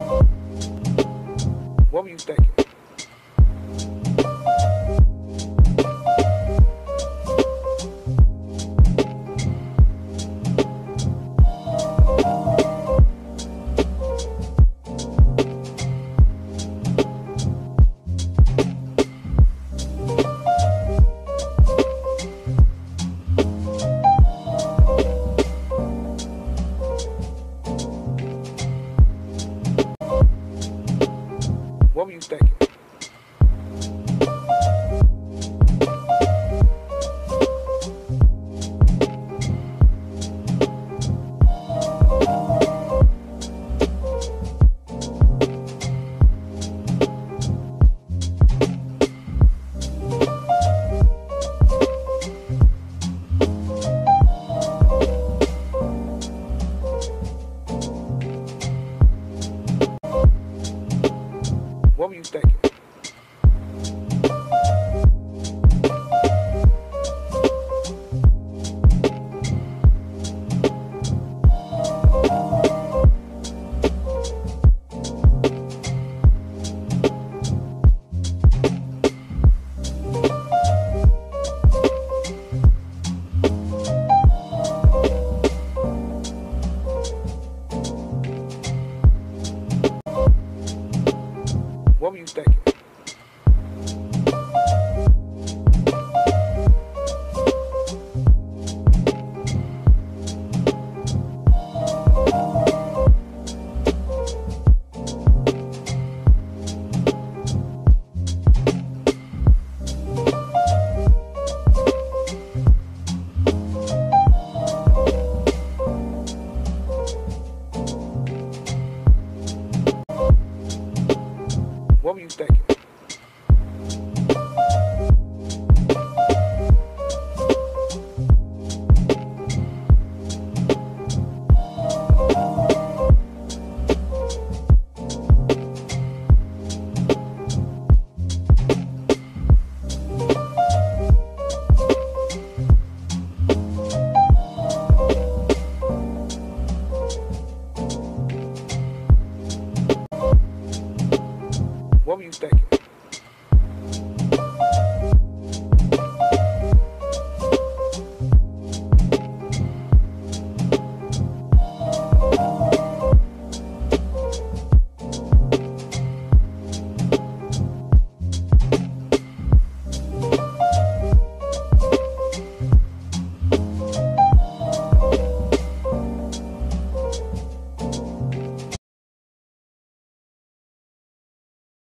What were you thinking? What were you thinking? you stinking. What were you thinking? Thank you.